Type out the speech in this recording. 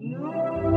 No.